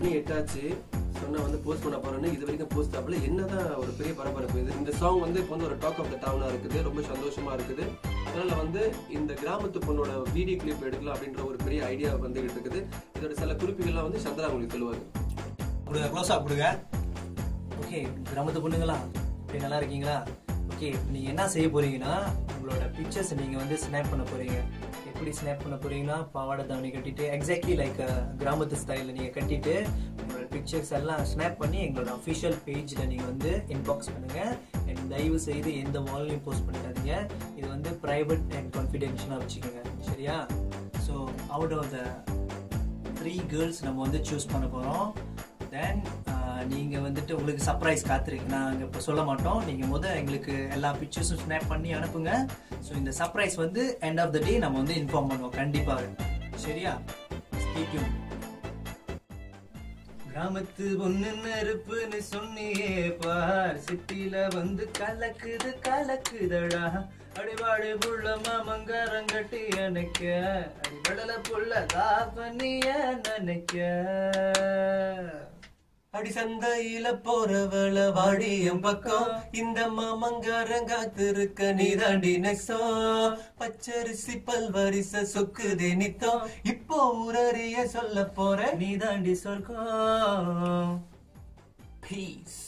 மணி எட்டாச்சு சொன்னா வந்து போஸ்ட் பண்ண போறேன்னு இது வரைக்கும் போஸ்ட் ஆகல என்னதான் ஒரு பெரிய பரபரப்பு இது. இந்த சாங் வந்து இப்போ வந்து ஒரு டாக் ஆஃப் த டவுனா இருக்குது ரொம்ப சந்தோஷமா இருக்குது. அதனால வந்து இந்த கிராமத்து பொண்ணோட வீடியோ கிளிப் எடுக்கலாம் அப்படின்ற ஒரு பெரிய ஐடியா வந்துகிட்டு இருக்குது. இதோட சில குறிப்புகள்லாம் வந்து சந்திரா உங்களுக்கு சொல்லுவாங்க கொடுங்க க்ளோஸ் அப் கொடுங்க. ஓகே கிராமத்து பொண்ணுங்களா? எப்படி நல்லா இருக்கீங்களா? ஓகே நீங்க என்ன செய்ய போறீங்கன்னா உங்களோட பிக்சர்ஸ் நீங்க வந்து ஸ்னாப் பண்ண போறீங்க. எப்படி ஸ்னாப் பண்ண போறீங்கன்னா பாவாடை தாவணி கட்டிட்டு எக்ஸாக்ட்லி லைக் கிராமத்து ஸ்டைலில் நீங்கள் கட்டிட்டு உங்களோட பிக்சர்ஸ் எல்லாம் ஸ்னாப் பண்ணி எங்களோட அஃபிஷியல் பேஜில் நீங்கள் வந்து இன்பாக்ஸ் பண்ணுங்கள் and தயவு செய்து எந்த வால்லையும் போஸ்ட் பண்ணிடாதீங்க. இது வந்து ப்ரைவேட் அண்ட் கான்ஃபிடென்ஷியலாக வச்சுக்கோங்க. சரியா? So out of the three girls நம்ம வந்து சூஸ் பண்ண போகிறோம் தென் நீங்கள் வந்துட்டு உங்களுக்கு சர்ப்ரைஸ் காத்திருக்கு. நாங்கள் இப்போ சொல்ல மாட்டோம். நீங்கள் முத எங்களுக்கு எல்லா பிக்சர்ஸும் ஸ்னாப் பண்ணி அனுப்புங்க. ஸோ இந்த சர்ப்ரைஸ் வந்து எண்ட் ஆஃப் த டே நம்ம வந்து இன்ஃபார்ம் பண்ணுவோம். கண்டிப்பாக சரியா? ஸ்டேட்யூன் கிராமத்து பொண்ணு நெருப்புன்னு சொன்னியே பார். சிட்டில வந்து கலக்குது கலக்குதடா. அடிவாடி புள்ள மாமங்காரங்கட்டி அணைக்க. அடிபடல புள்ள தாப்பனிய நினைக்க. அடி சந்தையில போறவள வாடியம் பக்கம். இந்த மாமங்காரங்காத்திருக்க நீதாண்டி நெக்ஸோ. பச்சரிசி பல்வரிச சொக்குதே நித்தம் இப்போ ஊரறிய சொல்ல போற நீதாண்டி சொர்க்கம் பீஸ்